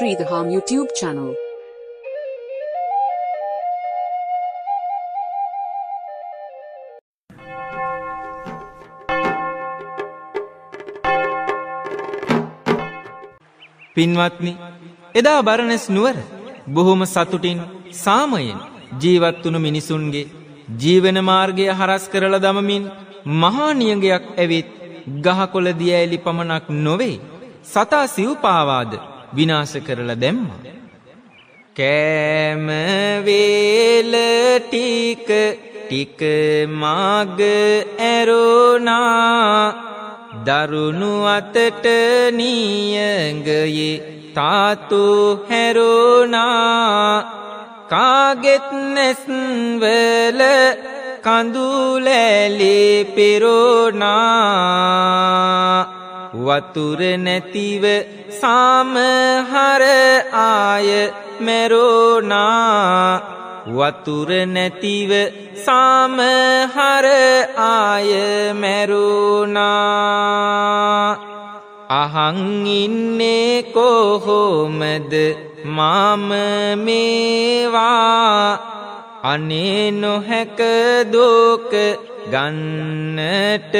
Tree the Harm YouTube channel. පින්වත්නි එදා බරණැස් නුවර බොහොම සතුටින් සාමයෙන් ජීවත් වුණු මිනිසුන්ගේ ජීවන මාර්ගය හරස් කරලා දමමින් මහා නියඟයක් ඇවිත් ගහකොළ දිය ඇලි පමණක් නොවේ සතා සිව්පාවාද විනාශ කරලා දැම්මා. කෑම වේල ටික ටික මාග ඇරුණා. දරුණු අතට නියඟයේ තාතු හැරුණා. කාගෙත් නැස්වල කඳුලැලි පෙරුණා. වතුර නැතිව සාමහර ආය මෙරුණා වතුර නැතිව සාමහර ආය මැරුණා අහන් ඉන්නේ කොහොමද? මාම මේවා අනේ නොහැක දුක ගන්නට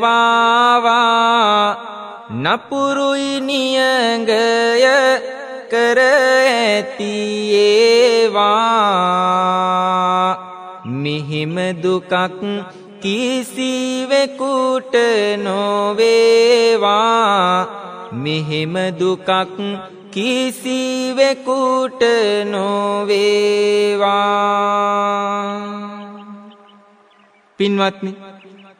වාවා. නපුරුයි නියඟය කර ඇති ඒවා මෙහිම දුකක් කිසිවෙකුට නොවේවා. මෙහෙම දුකක් කිසිවෙකුට නොවේවා පින්වත්නි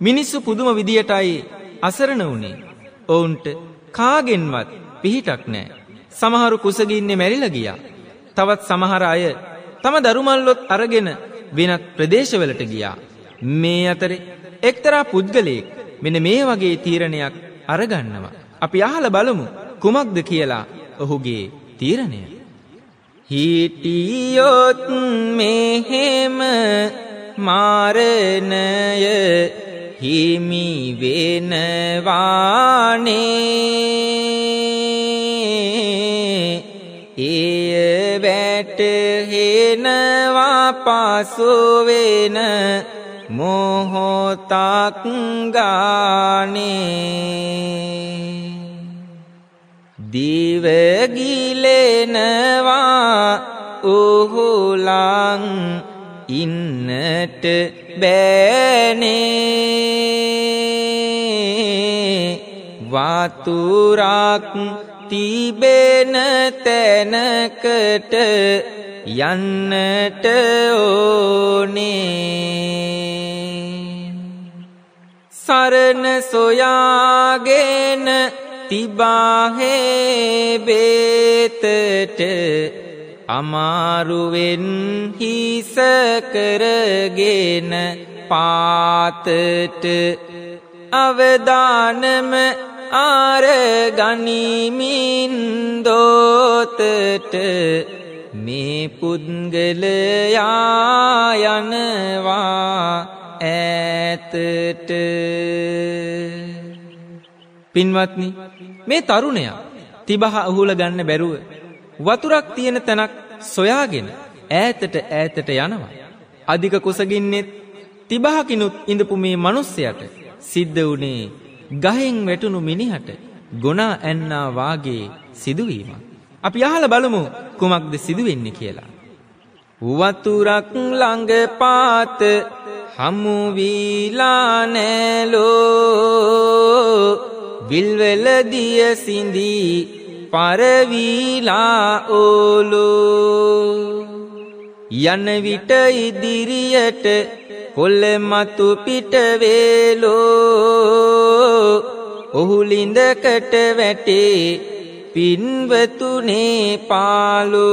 මිනිස්සු පුදුම විදියටයි අසරණ වුණේ ඔවුන්ට කාගෙන්වත් පිහිටක් නෑ සමහරු කුසගින්නේ මැරිලා ගියා. තවත් සමහර අය තම දරුමල්ලොත් අරගෙන වෙනත් ප්‍රදේශවලට ගියා. මේ අතරේ එක්තරා පුද්ගලයෙක් මෙන්න මේ වගේ තීරණයක් අරගන්නවා. අපි අහලා බලමු කුමක්ද කියලා ඔහුගේ තීරණය. හිටියොත් මෙහෙම මාරණය හිමි වෙනවානේ එය වැටහෙනවා පසුවෙන මොහොතක් ගානේ දිවගිලෙනවා උහුලං ඉන්නට බෑනේ. වතුරක් තිබෙන තැනකට යන්නට ඕනේ. සරණ සොයාගෙන තිබාහේ බේතට අමාරුවෙන් හිස කරගෙන පාතට අවදානම ආර ගනිමින් දෝතට මේ පුද්ගලයා යනවා ඈතට. පින්වත්නි මේ තරුණයා තිබහ අහුල ගන්න බැරුව වතුරක් තියෙන තැනක් සොයාගෙන ඈතට ඈතට යනවා. අධික කුසගින්නෙත් තිබහකිනුත් ඉඳපු මේ මිනිස්සයාට සිද්ධ වුණේ ගහෙන් වැටුණු මිනිහට ගොනා ඇන්නා වාගේ සිදුවීමක්. අපි අහලා බලමු කුමක්ද සිදුවෙන්නේ කියලා. වතුරක් ළඟ පාත හමු වීලා නැලෝ විල්වල දිය සිඳී පරවීලා ඕලෝ යන විට ඉදිරියට කොල්ල මතු පිට වේලෝ. ඔහු ලිඳකට වැටේ පින්වතුනේ පාලෝ.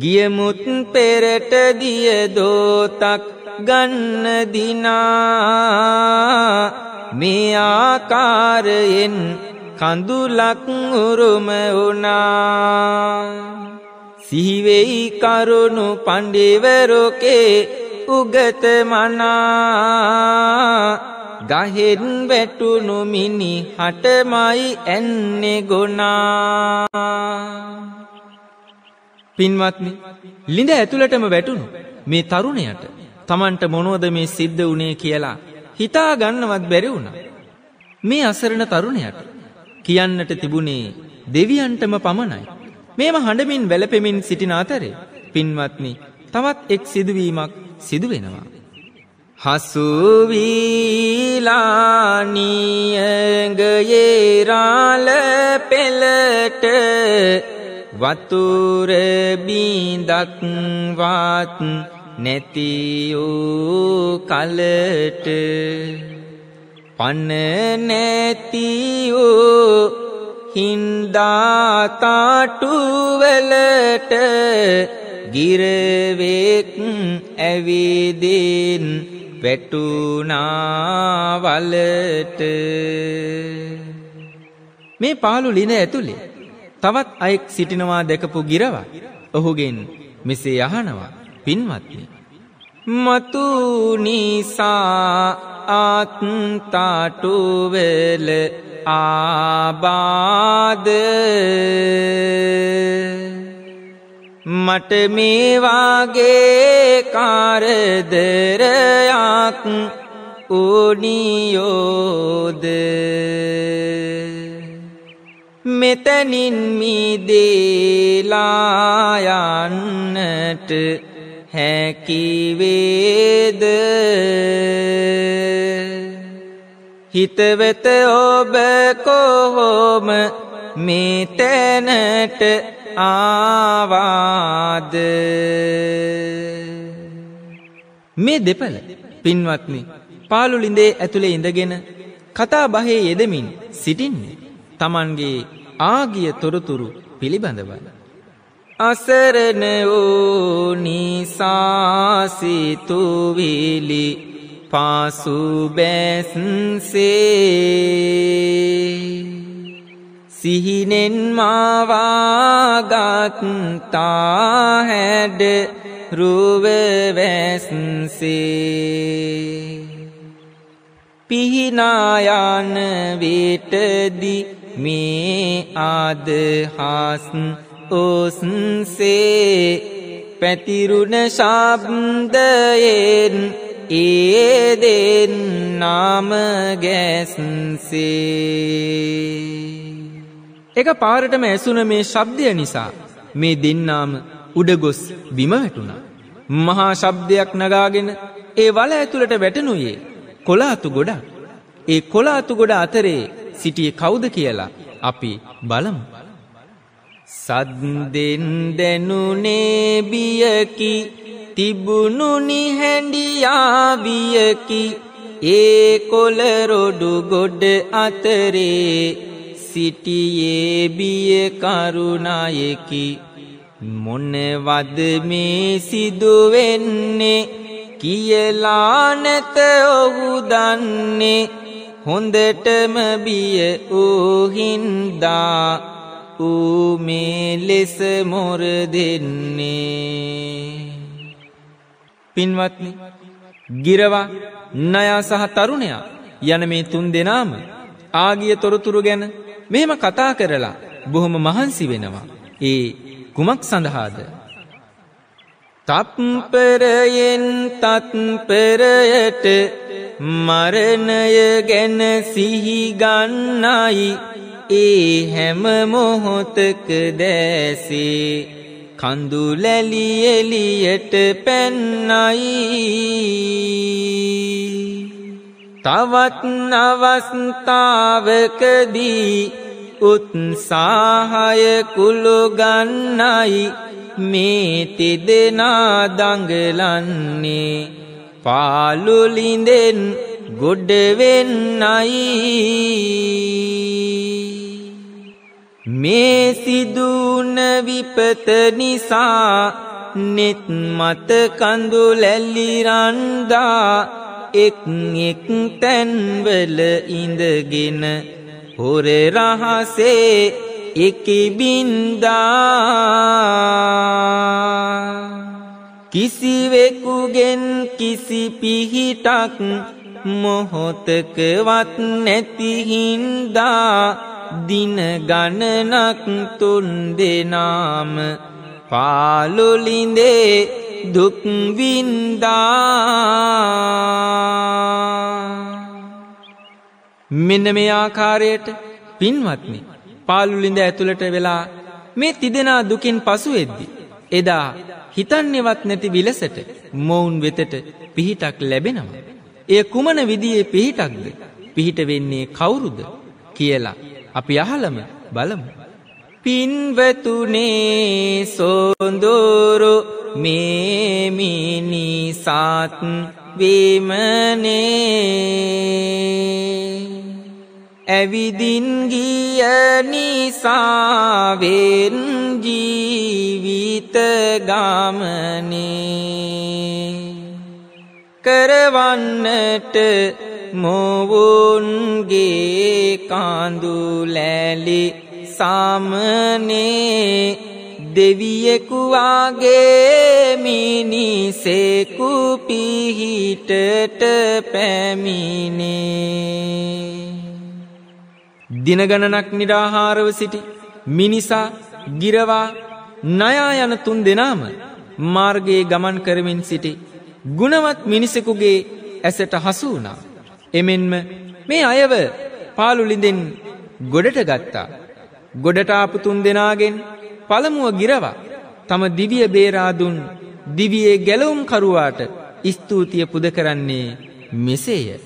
ගියමුත් පෙරට දිය දෝතක් ගන්න දිනා. මේ ආකාරයෙන් කඳුලක් උරුම වුණා. සිහිවෙයි කරුණු පණ්ඩිවරෝකේ උගත මනා. ගහෙන් වැටුණු මිනි හටමයි ඇන්නේ ගොනා පින්වත්නි ලිඳ ඇතුළටම වැටුණු මේ තරුණයට Tamanට මොනවද මේ සිද්ධ වුනේ කියලා හිතා ගන්නවත් බැරි වුණා. මේ අසරණ තරුණයට කියන්නට තිබුණේ දෙවියන්ටම පමණයි. මේම හඬමින් වැළපෙමින් සිටින අතරේ පින්වත්නි තවත් එක් සිදුවීමක් සිදු වෙනවා. හසුවීලානියගයේ රාල පෙළට වතුර බිඳක් වත් නැති වූ කලට පන නැති වූ හින්දා තාටුවලට ගිරවෙක් ඇවිදින් වැටුණා වලට මේ පාළු ලින ඇතුලේ තවත් අයෙක් සිටිනවා දැකපු ගිරවා ඔහුගෙන් මෙසේ අහනවා. පින්වත්නි මතු නිසා ආත්තාටුවල ආබාද මට මේ වාගේ කාරදරයක් ඕනියෝද මෙතනින් මිදේලා යන්නට හැකිවේද හිතවෙත ඔබ කොහොම මේ තැනට ආවාද? මේ දෙපළ පින්වත්නි පාළුලිඳේ ඇතුලේ ඉඳගෙන කතා බහේ යෙදමින් සිටින්නේ Tamanගේ ආගිය තොරතුරු පිළිබඳවයි. අසරණ වූ නිසාසිතුවිලි පාසු බැස්සේ සිහිනෙන් මාවාගත්තා හැඩ රුවවැස්සේ පිහිනායන විටදි මේ අදහස් ඔස්සේ පැතිරුණ ශබ්දයෙන් ඒ දෙන්නාම ගැස්සේ එක පාරටම ඇසුන මේ ශබ්දය නිසා මේ දෙන්නාම උඩ ගොස් බිම වැටුණා. මහා ශබ්දයක් නගාගෙන ඒ වල ඇතුළට වැටෙනුයේ කොලාතු ගොඩක්. ඒ කොලාතු ගොඩ අතරේ සිටියේ කවුද කියලා අපි බලමු. සද්දෙන් දැනුනේ බියකි තිබුණු නිහැඬියා බියකි ඒ කොළරොඩු ගොඩ අතරේ සිටියේ බිය කරුණායකි. මොනවද මේ සිදුවෙන්නේ? කියලා නැත ඔහු දන්නේ. හොඳටම බිය වූ හින්දා ඌ මේ ලෙස මොර දෙන්නේ පින්වත්නි ගිරවා නයා සහ තරුණයා යන මේ තුන් දෙනාම ආගිය තොරතුරු ගැන මෙහෙම කතා කරලා බොහොම මහන්සි වෙනවා. ඒ කුමක් සඳහාද? තත්පරයෙන් තත්පරයට මරණය ගැන සිහි ගන්නයි ඒ හැම මොහොතක දැසේ කඳුලැලි එලියට පැන්නයි තවත් අවස්ථාවකදී උත්සාහය කුළු ගන්නයි මේ තිදෙනා දඟලන්නේ පාළුලිඳෙන් ගොඩ වෙන්නයි මේ සිදුන විපත නිසා නෙත් මත කඳු ලැලි රන්දා එක් එක් තැන්වල ඉඳගෙන හොර රහසේ එකිබින්දා කිසිවෙකුගෙන් කිසි පිහිටක් මොහොතකවත් නැති හින්දා දින ගණනක් තුන් දෙනාම පාලොලිඳේ දුක් වින්දා මෙන්න මේ ආකාරයට පින්වත්නි පාලුලිඳ ඇතුළට වෙලා මේ තිදෙනා දුකින් පසු වෙද්දි එදා හිතන්නේවත් නැති විලසට මොවුන් වෙතට පිහිටක් ලැබෙනවා. එය කුමන විදියේ පිහිටක්ද? පිහිට වෙන්නේ කවුරුද කියලා අපි අහලම බලමු. පින්වතුනේ සොඳුරු මේ මිනිසාත් වීමනේ ඇවිදින් ගිය නිසාවෙන් ජීවිත ගමනේ කරවන්නට මොවුන්ගේ කාඳුලැලි සාමනේ දෙවියෙකුවාගේ මිනිසෙකු පිහිටට පැමිණේ. දිනගණනක් නිරාහාරව සිටි මිනිසා ගිරවා නයා යන තුන් දෙනාම මාර්ගයේ ගමන් කරමින් සිටි ගුණවත් මිනිසෙකුගේ ඇසට හසු වුණා. එමෙන්ම මේ අයව පාළුලිඳෙන් ගොඩට ගත්තා. ගොඩට ආපු තුන් දෙනාගෙන් පළමුව ගිරවා තම දිවිය බේරා දුන් දිවියේ ගැලවුම් කරුවාට ස්තුතිය පුද කරන්නේ මෙසේය.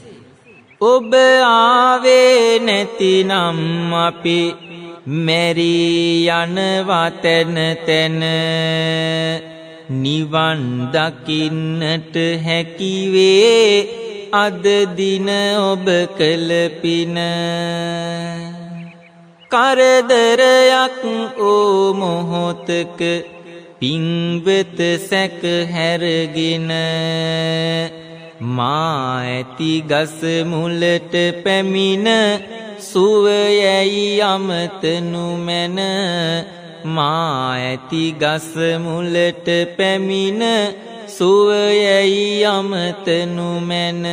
ඔබ ආවේ නැතිනම් අපි මැරී යනවා තැන තැන නිවන් දකින්නට හැකිවේ. අද දින ඔබ කළ පින කරදරයක් ඕ මොහොතක පින්වෙත සැක හැරගෙන මා ඇති ගස මුලට පැමිණ සුවයැයි අමතනු මැන මා ඇති ගස මුලට පැමිණ සුවයැයි අමතනු මැන.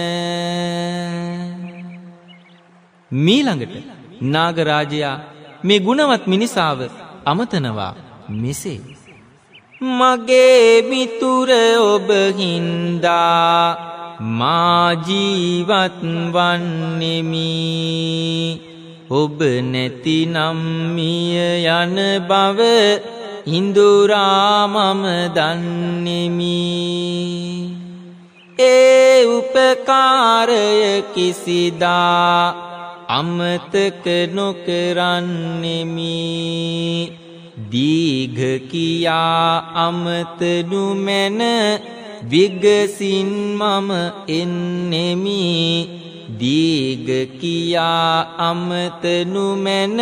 මීළඟට නාගරාජයා මේ ගුණවත් මිනිසාව අමතනවා මෙසේ. මගේ මිතුර ඔබ හින්දා මාජීවත් වන්නෙමි. ඔබ නැතිනම් මිය යන බව ඉන්දුරාමම දන්නෙමි. ඒ උපකාරය කිසිදා අමතක නොකරන්නෙමි. දීඝ කියා අමතනු මැන විගසින් මම එන්නෙමි. දීග කියා අමතනු මැන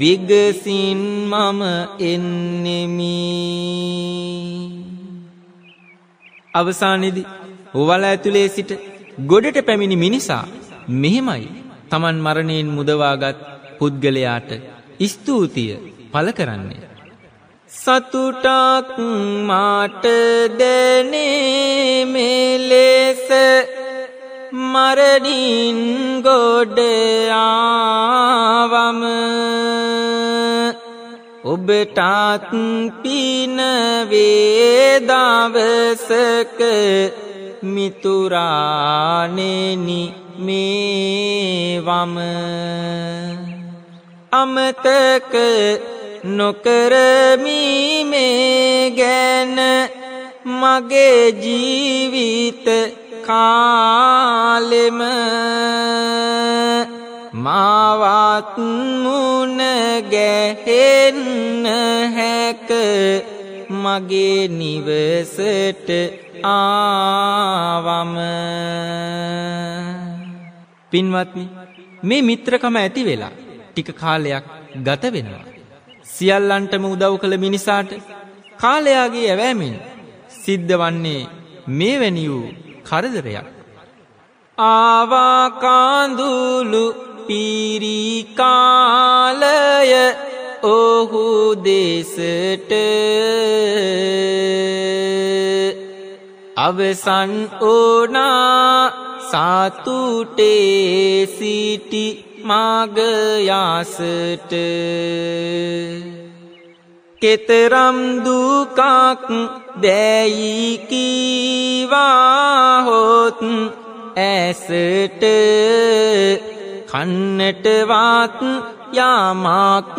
විගසින් මම එන්නෙමි. අවසානයේදී වල ඇතුලේ සිට ගොඩට පැමිණි මිනිසා මෙහෙමයි. Taman මරණයෙන් මුදවාගත් පුද්ගලයාට ස්තුතිය පළ කරන්නේ. සතුටක් මාට දැනේ මෙලෙස මරණින් ගොඩ ආවම. ඔබටත් පින වේදවසක මිතුරානෙනි මේවම. අමතක නොකරමි මේ ගැන මගේ ජීවිත කාලෙම මාවත් මුණ ගැහෙන්න හැක. මගේ නිවසට ආවම. පින්වත්නි මේ මිත්‍රකම ඇති වෙලා ටික කාලයක් ගත වෙනවා. සියල්ලන්ටම උදව් කළ මිනිසාට කාලයාගේ ඇවෑමෙන් සිද්ධ වන්නේ මේවැනි වූ කරදරයක්. ආවාකාඳුලු පිරිකාලය ඔහු දෙසට අවසන් ඕනා සාතුටේ සිටි මාගයාසට කෙතරම් දුකක් දැයි කීවාහොත් ඇසට කන්නටවත් යාමක්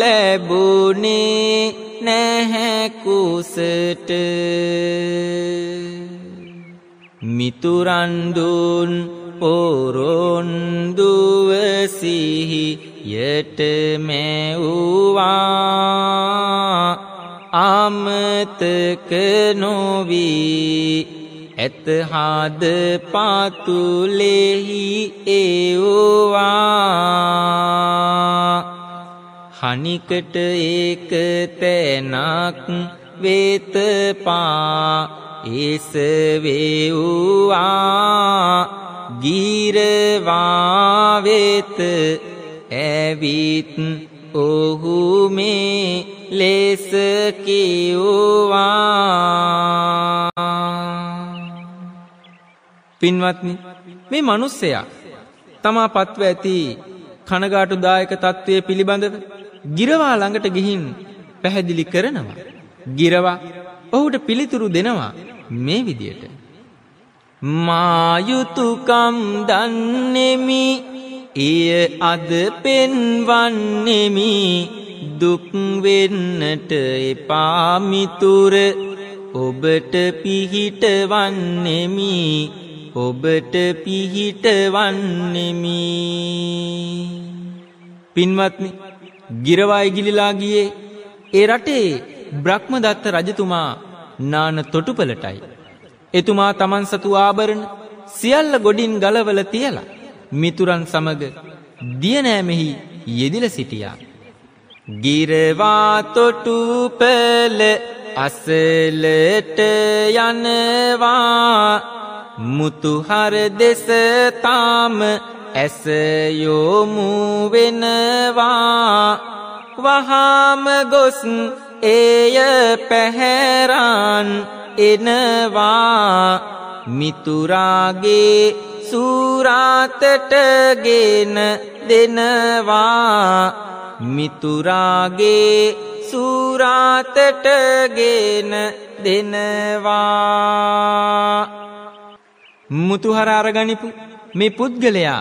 ලැබුණේ නැහැකුසට මිතුරන්දුන් පොරොන්දුවසිහි යට මැව්වා අමතක නොවී ඇතහාද පාතුලෙහි ඒවා හනිකට ඒක තැනක් වේතපා ඒසවේව්වා ගීරවාවෙත ඇවිත් ඔහු මේ ලෙස කිව්වා පින්වත්නි මේ මිනිස්සයා තමා පත්ව ඇති කනගාටුදායක తත්වයේ පිළිබඳව ගිරවා ළඟට ගිහින් පැහැදිලි කරනවා. ගිරවා ඔහුට පිළිතුරු දෙනවා මේ විදියට. මායුතුකම් දන්නෙමි එය අද පෙන්වන්නෙමි. දුක් වෙන්නට එපා මිතුර. ඔබට පිහිටවන්නෙමි. ඔබට පිහිටවන්නෙමි. පින්වත්නි ගිරවයි ගිලිලා ගියේ ඒ රටේ බ්‍රහ්මදත්ත රජතුමා නාන තොටුපළටයි. එතුමා තමන් සතු ආභරණ සියල්ල ගොඩින් ගලවල තියලා මිතුරන් සමග දියනෑමෙහි යෙදිල සිටියා. ගිරවා තොටුපල අසලට යනවා. මුතුහර දෙස තාම ඇස යොමු වෙනවා. වහාම ගොස් එය පැහැරන් එනවා. මිතුරාගේ සූරාතටගෙන දෙනවා. මිතුරාගේ සූරාතටගෙන දෙනවා. මුතුහර අරගනිපු මේ පුද්ගලයා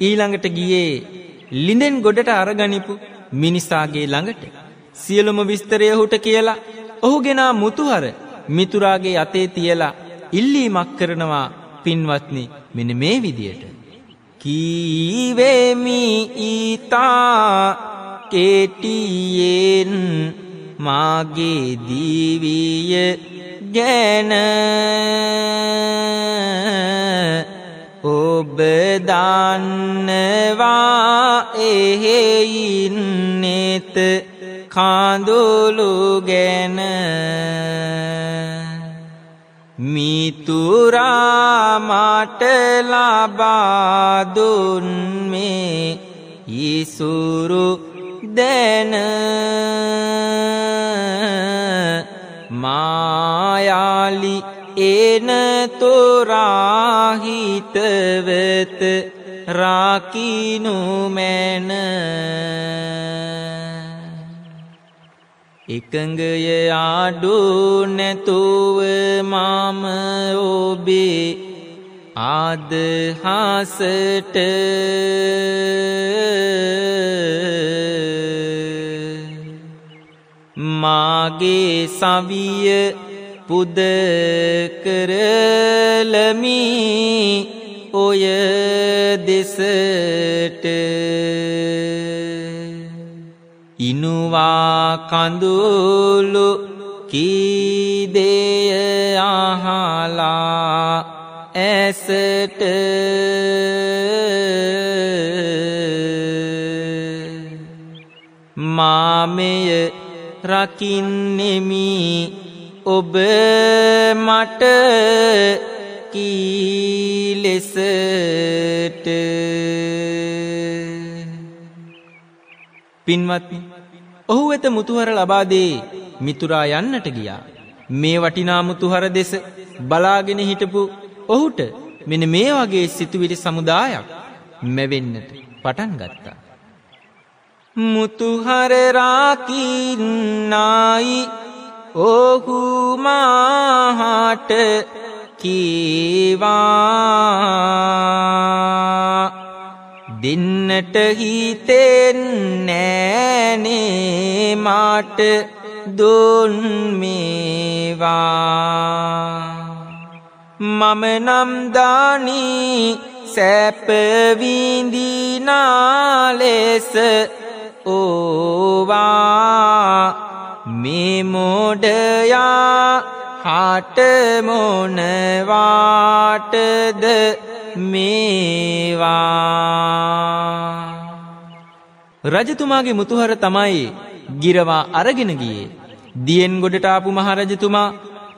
ඊළඟට ගියේ ලිඳෙන් ගොඩට අරගනිපු මිනිසාගේ ළඟට. සියලුම විස්තරය ඔහුට කියලා ඔහු ගෙනා මුතුහර මිතුරාගේ අතේ තියලා ඉල්ලීමක් කරනවා පින්වත්නි. මෙන්න මේ විදියට. කීවෙමි ඊතා කෙටියෙන් මාගේ දීවිය ගැන. ඔබ දන්නවා එහෙයින්නෙත කාඳුළු ගැන. මිතුරා මට ලබා දුන් මේ ඊසුරු දැන මායාලි එන තොරාහිතවත රාකිනු මැන එකඟය ආඩු නැතුව මම ඔබේ ආදහසට මාගේ සවිය පුද කරලමි ඔය දෙසට. ඉනුවා කඳුළු කීදේය අහලා ඇසට. මාමය රකින්නෙමි ඔබ මට කීලෙසට. පින්වත්නි ඔහු වෙත මුතුහර ලබා දේ මිතුරා යන්නට ගියා මේ වටිනා මුතුහර දෙස බලාගෙන හිටපු ඔහුට මෙන්න මේ වගේ සිතුවිලි සමුදායක් මැවෙන්නට පටන් ගත්තා. මුතුහර රාකින්නයි ඔහු මාහට කීවා දෙන්නට හිතෙන්නෑනේ මාට දුන් මේවා. මම නම් දානී සැප විඳිනා ලෙස ඕවා. මේ මොඩයා හට මොනවාටද මේවා. රජතුමාගේ මුතුහර තමයි ගිරවා අරගෙන ගියේ දියෙන් ගොඩට ආපු මහරජතුමා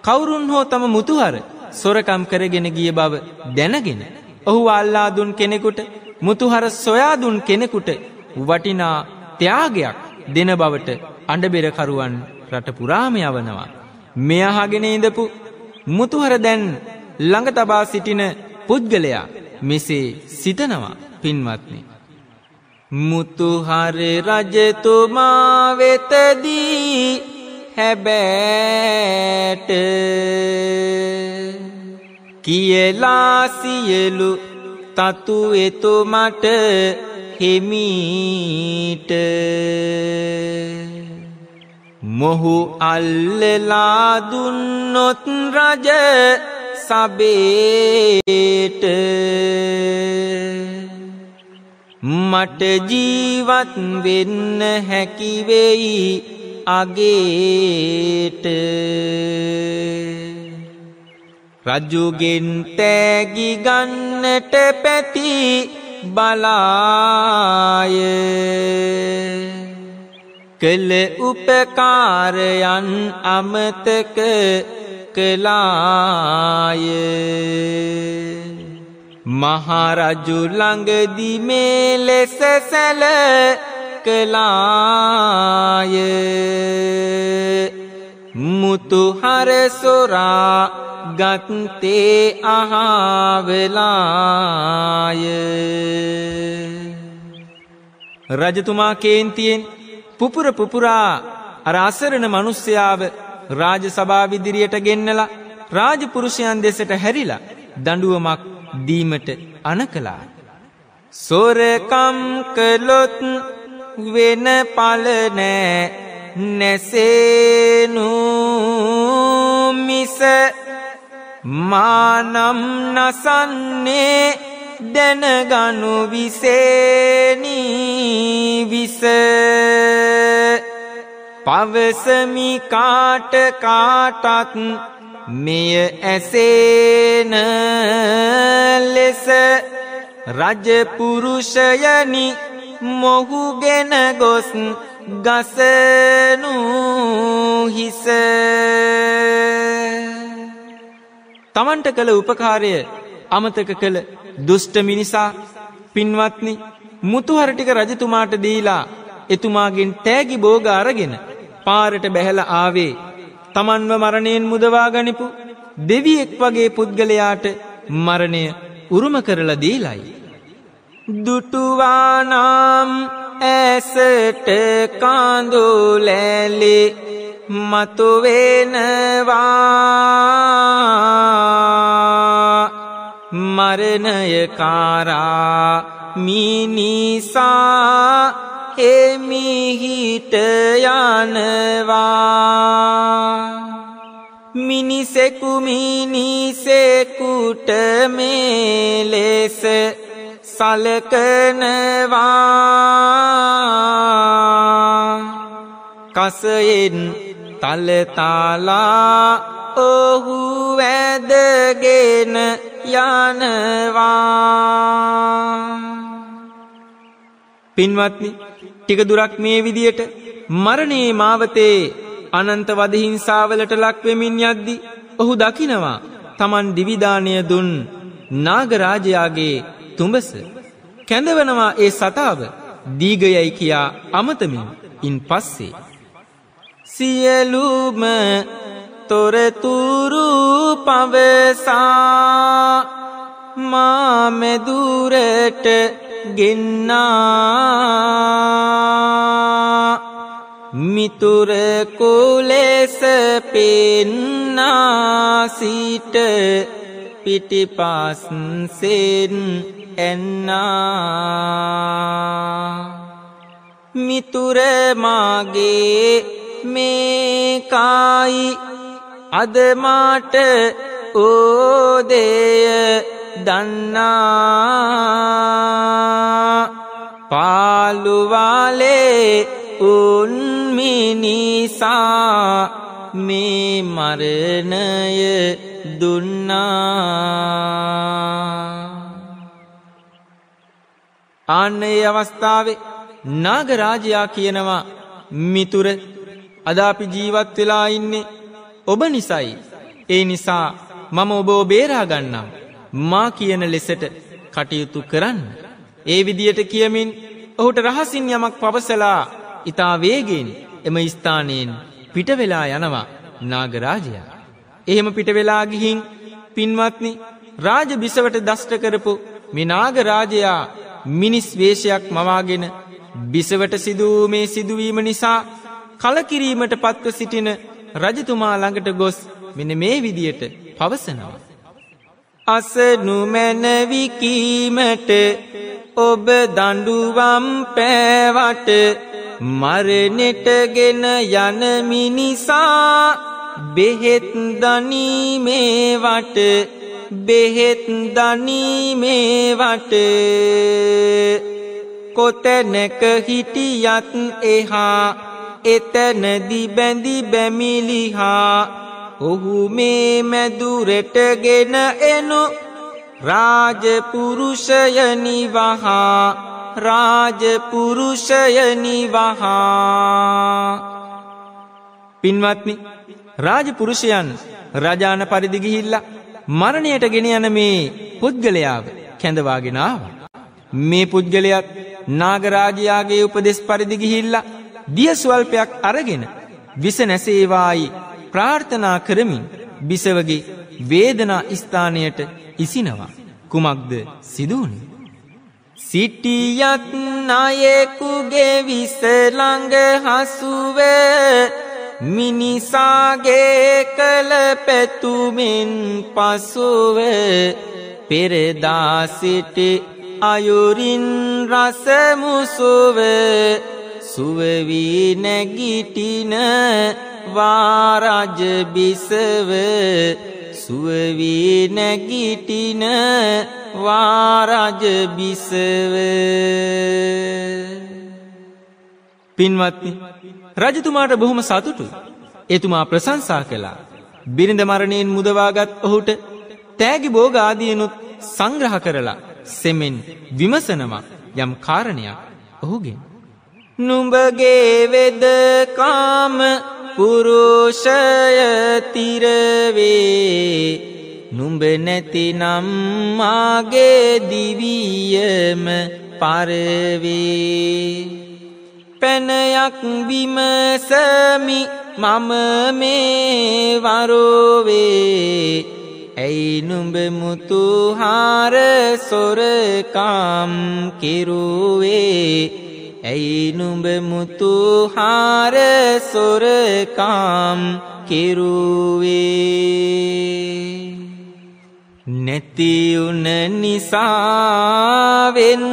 කවුරුන් හෝ තම මුතුහර සොරකම් කරගෙන ගිය බව දැනගෙන ඔහු අල්ලා දුන් කෙනෙකුට මුතුහර සොයා දුන් කෙනෙකුට වටිනා ත්‍යාගයක් දෙන බවට අඬබෙරකරුවන් රට පුරාම යවනවා. මෙය අහගෙන ඉඳපු මුතුහර දැන් ළඟ තබා සිටින පුද්ගලයා මෙසේ සිතනවා පින්වත්නි. මුතුහර රජතුමා වෙතදී හැබෑට කියලා සියලු තතු එතුමට හිමීට. මොහු අල්ලලා දුන්නොත් රජ සබේට. මට ජීවත් වෙන්න හැකිවෙයි අගේට. රජුගෙන් තෑගි ගන්නට පැති බලාය. කළ උපකාරයන් අමතක කලාය මහරජු ළඟදි මේ ලෙස සැල කලාය මුතු හර සොරා ගත්තේ අහාවෙලාය. රජතුමා කේන්තියෙන් පුපුර පුපුරා අර අසරණ මිනිස්යාව රාජ සභාව ඉදිරියට ගෙන්නලා රාජපුරුෂයන් දෙසට හැරිලා දඬුවමක් දීමට අනකලා සොරකම් කළොත් වෙන පල නෑ. නැසේනු මිස මානම් නසන්නේ දැනගනු විසේනී විස. පවසමි කාට කාටත් මෙය ඇසේන ලෙස රජපුරුෂයනි මොහුගෙන ගොස් ගසනු හිස. තමන්ට කළ උපකාරය අමතක කළ දුෂ්ට මිනිසා පින්වත්නි මුතුහර ටික රජතුමාට දීලා එතුමාගෙන් තෑගි බෝග අරගෙන පාරට බැහැලා ආවේ තමන්ව මරණයෙන් මුදවා ගනිපු දෙවියෙක් වගේ පුද්ගලයාට මරණය උරුම කරලා දීලයි. දුටුවානම් ඇසට කාඳුලැලි මතුවෙනවා. මරණය කාරා මිනිසා එමිහිට යනවා. මිනිසෙකු මිනිසෙකුට මේ ලෙස සලකනවා. කසයෙන් තලතාලා ඔහු වැදගෙන යනවා. පින්වත්නි ටික දුරක් මේ විදියට මරණේ මාවතේ අනන්ත වදහිංසාවලට ලක් වෙමින් යද්දි ඔහු දකිනවා Taman දිවිදානය දුන් නාගරාජයාගේ තුඹස. කැඳවනවා ඒ සතාව දීගයයි කියා අමතමින් ඉන් පස්සේ. සියලුම තොරතුරු පවසා මා මෙදුරට ගෙන්නා. මිතුර කුලෙස පෙන්නා සිට පිටිපස්සෙන් එන්නා මිතුර මාගේ මේ කායි අද මාට ඕදේය දන්නා. පාලුවාලේ උන්මිනිසා මේ මරණය දුන්නා ආන්නේ අවස්ථාවේ නාගරාජයා කියනවා මිතුර අද අපි ජීවත් වෙලා ඉන්නේ ඔබ නිසයි. ඒ නිසා මම ඔබව බේරා ගන්නම්. මා කියන ලෙසට කටයුතු කරන්න. ඒ විදියට කියමින් ඔහුට රහසින් යමක් පවසලා ඊතා වේගෙන් එම ස්ථානයෙන් පිට වෙලා යනවා නාගරාජයා. එහෙම පිට වෙලා ගිහින් පින්වත්නි රාජ බිසවට දෂ්ට කරපු මේ නාගරාජයා මිනිස් වේශයක් මවාගෙන බිසවට සිදූ මේ සිදුවීම නිසා කලකිරීමට පත්ව සිටින රජතුමා ළඟට ගොස් මෙන්න මේ විදියට පවසනවා. අස නුමැනවිකීමට ඔබ දඩුවම් පෑවට මරනෙටගෙන යන මිනිසා බෙහෙත් දනීමේවට බෙහෙත් දනීමේවට. කොතැනක හිටියත් එහා එතැනදි බැඳි බැමිලිහා ඔහු මේ මැදුරෙටගෙන එනු. රාජපුරුෂයනි වහා රාජපුරුෂයනි වහා පින්වත්නි රාජපුරුෂයන් රජාන පරිදි ගිහිල්ලා මරණයට ගෙන යන මේ පුද්ගලයාව කැඳවාගෙන ආවා මේ පුද්ගලයාත් නාගරාජයාගේ උපදෙස් පරිදි ගිහිල්ලා දිය ස්වල්පයක් අරගෙන විස නැසේවායි ප්‍රාර්ථනා කරමින් බිසවගේ වේදනා ස්ථානයට ඉසිනවා. කුමක්ද සිදුවුණේ? සිටියත් නායෙකුගේ විස ළඟ හසුව මිනිසාගේ කල පැතුමින් පසුව පෙරදා සිටි අයුරින් රසමුසුව සුවවී නැගිටින වාරජ බිසව සුවවී නැගිටින වාරජ බිසව පින්වත්නි රජතුමාට බොහොම සතුටුයි. එතුමා ප්‍රශංසා කළා. බිරිඳ මරණයෙන් මුදවාගත් ඔහුට තෑගි භෝග ආදීනුත් සංග්‍රහ කරලා සෙමෙන් විමසනවා යම් කාරණයක් ඔහුගෙන්. නුඹගේ වෙදකාම පුරුෂය තිරවේ. නුඹ නැතිනම් මාගේ දිවියම පරවේ. පැනයක් බිමසමි මම මේ වරෝවේ. ඇයි නුඹ මුතුහාර සොරකම් කිරුවේ? ඇයි නුඹ මුතුහාර සොරකාම් කෙරුවේ? නැතිවුන නිසාවෙන්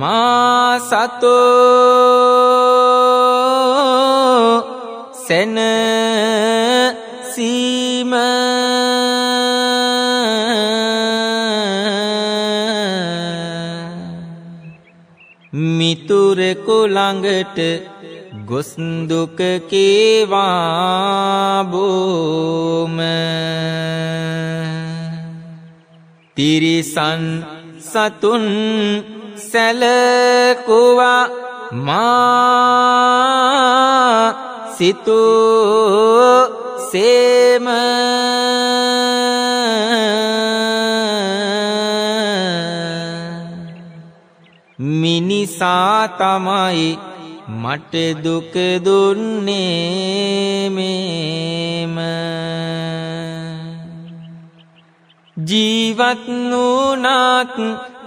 මා සතෝ සැන සීම මිතුරෙකු ළඟට ගොස් දුක කේවා බොම තිරිසන් සතුන් සැලකුවා මා සිතූ සේම. මිනිසා තමයි මට දුක දුන්නේ මේම. ජීවත් නුනත්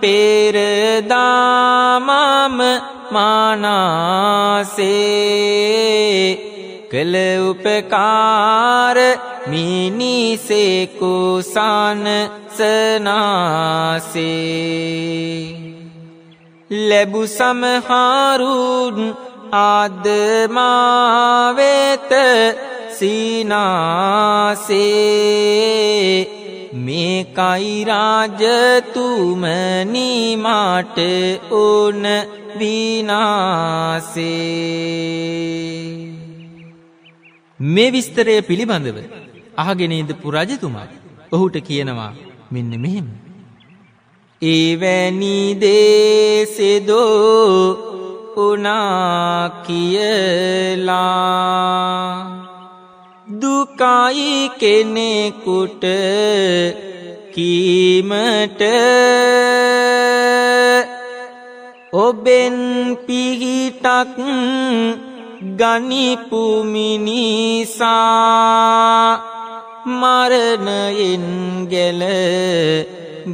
පෙරදාමම මානාසේ කළ උපකාර මිනිසෙකුසාන සනාසේ ලැබු සමහරුන් ආදමාවෙත සිනාසේ. මේ කයිරාජතුමනි මාට ඕන විනාසේ. මේ විස්තරය පිළිබඳව අහගෙන ඉඳපු රජතුමා ඔහුට කියනවා මෙන්න මෙහෙම. එවැනි දේසෙදෝ උනා කියලා. දුකයි කෙනෙකුට කීමට ඔබෙන් පිහිටක් ගනිපුමිනිසා මරණයෙන් ගැල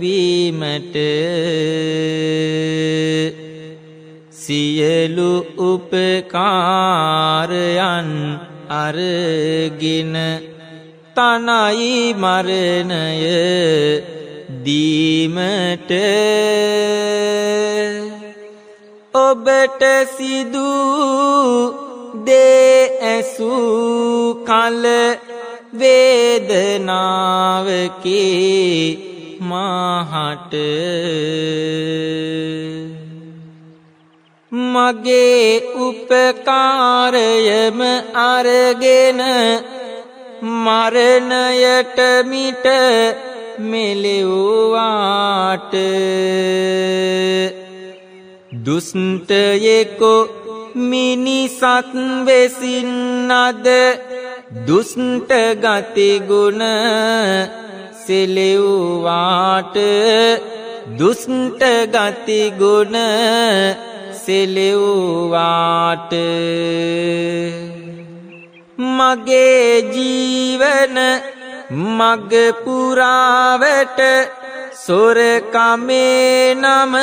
වීමට සියලු උපකාරයන් අරගෙන තනයි මරණය දීමට ඔබට සිදු දේ ඇසූ කල වේදනාවකේ. මාහට මගේ උපකාරයම අරගෙන මරණයට මිට මෙලෙව්වාට දුස්ටයෙකු මිනිසත් වෙසින් අද දුස්ට ගතිගුණ සෙලෙව්වාට දුස්ට ගතිගුණ සෙලෙව්වාට මගේ ජීවන මගපුරාවට සොරකමේ නම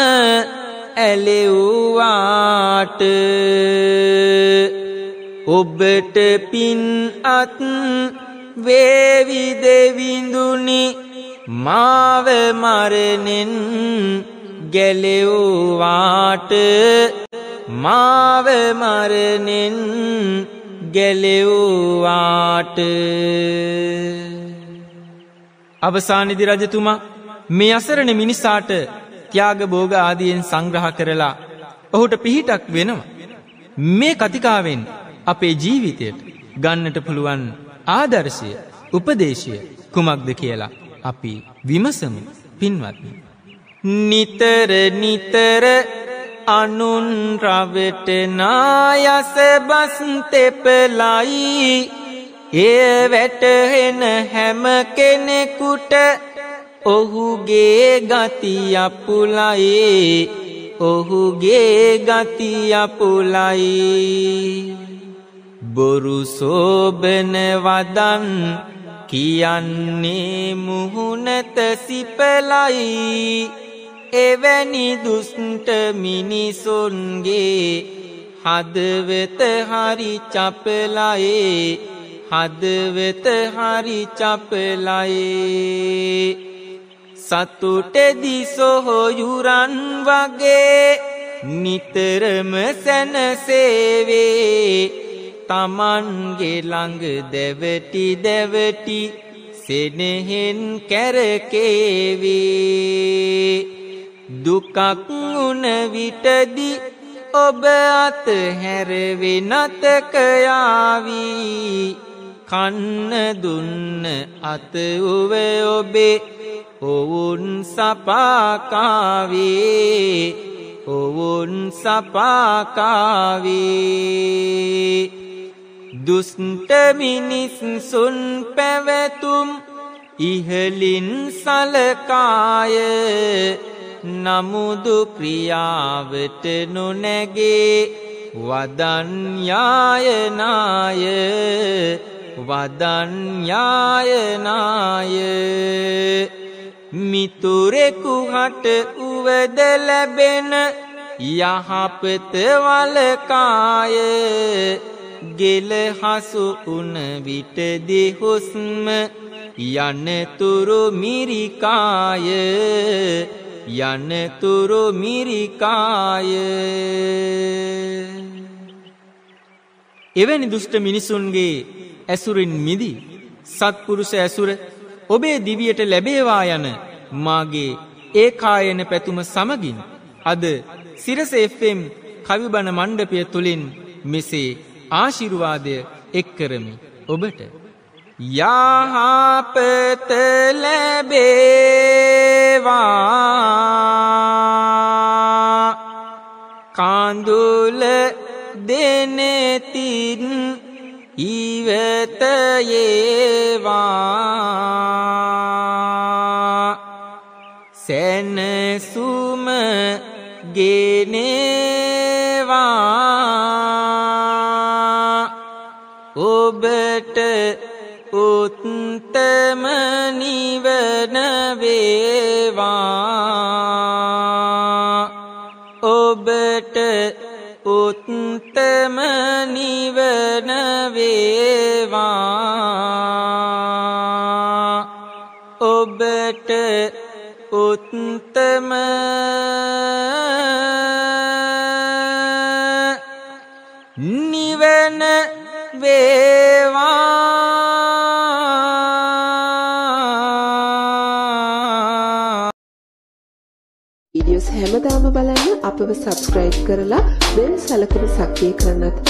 ඇලෙව්වාට ඔබට පින් අත් වේවි දෙවිඳුනි මාව මරණෙන් ගැලෙව්වාට මාව මරණෙන් ගැලෙව්වාට අවසානදි රජතුමා මේ අසරණ මිනිසාට ත්‍යාග භෝග ආදියෙන් සංග්‍රහ කරලා ඔහුට පිහිටක් වෙනවා. මේ කතිකාවෙන් අපේ ජීවිතයට ගන්නට පුළුවන් ආදර්ශය උපදේශය කුමක්ද කියලා අපි විමසමු. පින්වත්නි. නිතර නිතර අනුන් රවට නායස බස් තෙපලයි. එය වැටහෙන හැම කෙනෙකුට ඔහුගේ ගති අපුලයි. ඔහුගේ ගති අපුලයි. බොරු සෝබන වදන් කියන්නේ මුහුණත සිපලයි. එවැනි දුස්ට මිනිසුන්ගේ හදවෙත හරි චපලයේ. හදවෙත හරි චපලයේ. සතුටෙදි සොහොයුරන් වගේ නිතරම සැනසේවේ. තමන්ගේ ළඟ දැවටි දැවටි සෙනෙහෙන් කැරකේවේ. දුකක් උන විටදි ඔබ අත හැරවෙනතකයාවී කන්න දුන්න අත උව ඔබේ ඔවුන් සපාකාවේ. ඔවුන් සපාකාවේ. දුස්ට මිනිස්සුන් පැවැතුම් ඉහලින් සලකාය. නමුදු ක්‍රියාවට නොනැගේ වදන්යායනාය වදන්යායනාය මිතුරෙකු හට උවද ලැබෙන යහපත වලකාය. ගෙල හසු උන විට දෙහුස්ම යනතුරු මිරිකාය යනතුරු මිරිකාය. එවැනි දුෂ්ට මිනිසුන්ගේ ඇසුරින් මිදි සත්පුරුෂ ඇසුර ඔබේ දිවියට ලැබේවා යන මාගේ ඒකායන පැතුම සමගින් අද සිරස FM කවිබන මණ්ඩපය තුලින් මෙසේ ආශිර්වාදය එක් කරමි. ඔබට යහපත ලැබේවා. කාඳුල දෙනෙතින් ඉවතයේවා උත්තම නිවන වේවා ඔබට උත්තම නිවන වේවා ඔබට උත්තම හැමදාම බලන්න අපව සබස්ක්‍රයිබ් කරලා බෙල් සලකුණ සක්‍රිය කරන්නත්